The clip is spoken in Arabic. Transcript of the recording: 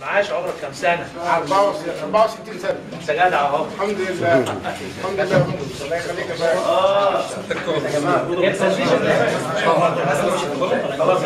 معاش كم سنة؟ 64 سنة. أنت جدع أهو. الحمد لله. الحمد لله. الله يخليك يا باشا آه. يا تسجيل خلاص خلاص